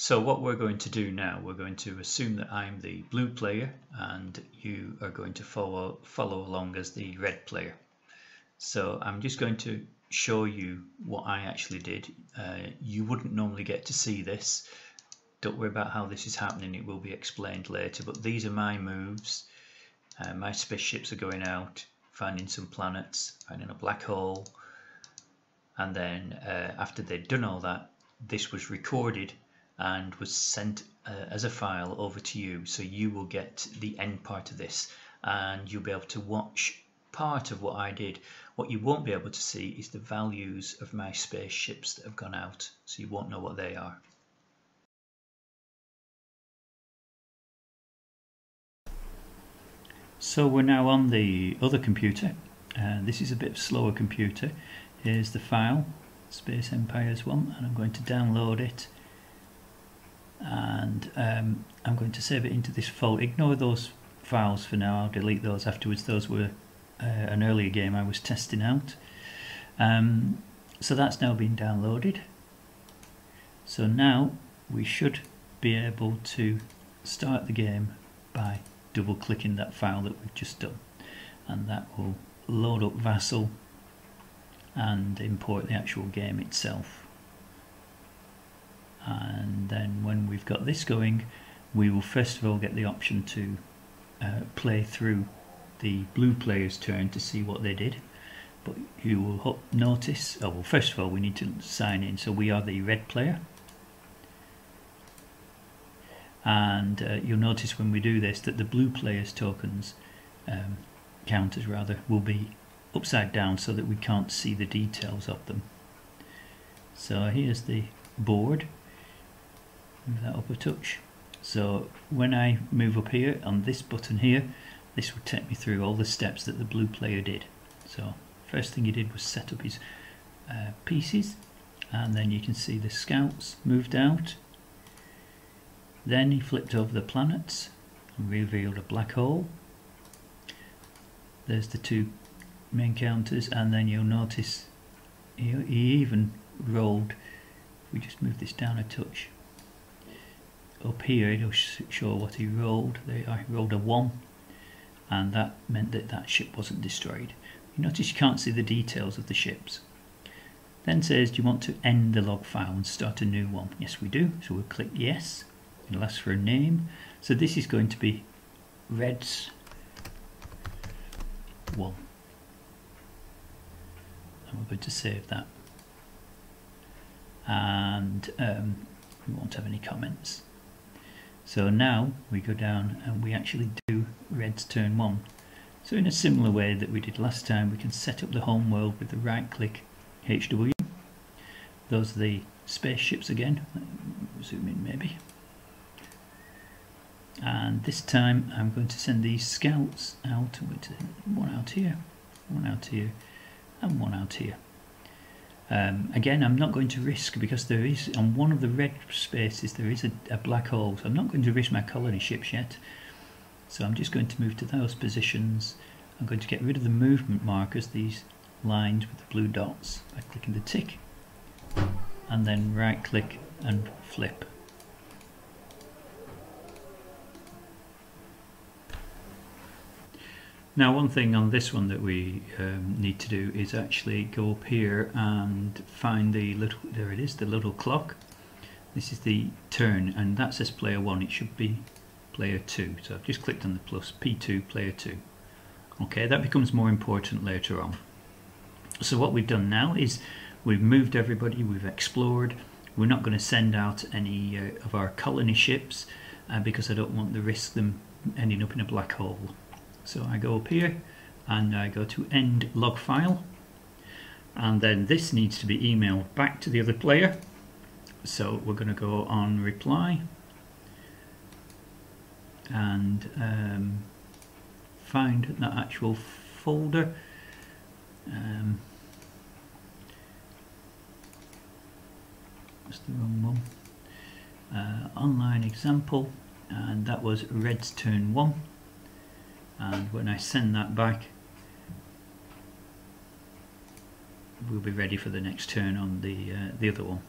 So what we're going to do now, we're going to assume that I'm the blue player and you are going to follow, follow along as the red player. So I'm just going to show you what I actually did. Uh, you wouldn't normally get to see this. Don't worry about how this is happening, it will be explained later. But these are my moves. Uh, my spaceships are going out, finding some planets, finding a black hole. And then uh, after they'd done all that, this was recorded and was sent uh, as a file over to you. So you will get the end part of this and you'll be able to watch part of what I did. What you won't be able to see is the values of my spaceships that have gone out. So you won't know what they are. So we're now on the other computer. Uh, this is a bit slower computer. Here's the file, Space Empires 1, and I'm going to download it and um, I'm going to save it into this folder. Ignore those files for now, I'll delete those afterwards. Those were uh, an earlier game I was testing out. Um, so that's now been downloaded. So now we should be able to start the game by double clicking that file that we've just done and that will load up Vassal and import the actual game itself and then when we've got this going we will first of all get the option to uh, play through the blue player's turn to see what they did. But you will notice oh well first of all we need to sign in. So we are the red player. And uh, you'll notice when we do this that the blue player's tokens um, counters rather will be upside down so that we can't see the details of them. So here's the board that up a touch. So when I move up here on this button here this will take me through all the steps that the blue player did. So first thing he did was set up his uh, pieces and then you can see the scouts moved out. Then he flipped over the planets and revealed a black hole. There's the two main counters and then you'll notice he, he even rolled we just move this down a touch up here it'll show what he rolled. I rolled a 1 and that meant that that ship wasn't destroyed. You notice you can't see the details of the ships. Then says do you want to end the log file and start a new one? Yes we do. So we'll click yes it'll ask for a name. So this is going to be reds 1 and we're going to save that. And um, we won't have any comments so now we go down and we actually do red's turn one. So in a similar way that we did last time, we can set up the home world with the right click HW. Those are the spaceships again. Zoom in maybe. And this time I'm going to send these scouts out, one out here, one out here, and one out here. Um, again, I'm not going to risk because there is on one of the red spaces there is a, a, black hole, so I'm not going to risk my colony ships yet. So I'm just going to move to those positions. I'm going to get rid of the movement markers, these lines with the blue dots, by clicking the tick, and then right click and flip. Now one thing on this one that we um, need to do is actually go up here and find the little, there it is, the little clock. This is the turn and that says player 1, it should be player 2. So I've just clicked on the plus, P2, player 2. Okay, that becomes more important later on. So what we've done now is we've moved everybody, we've explored. We're not going to send out any uh, of our colony ships uh, because I don't want to risk them ending up in a black hole. So I go up here and I go to end log file and then this needs to be emailed back to the other player. So we're going to go on reply and um, find that actual folder. Um, that's the wrong one. Uh, online example and that was Red's turn 1 and when I send that back we'll be ready for the next turn on the uh, the other one